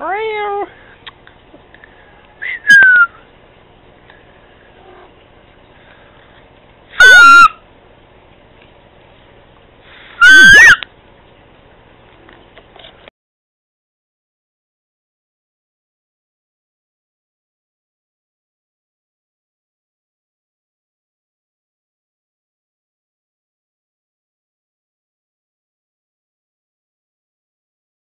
Meow.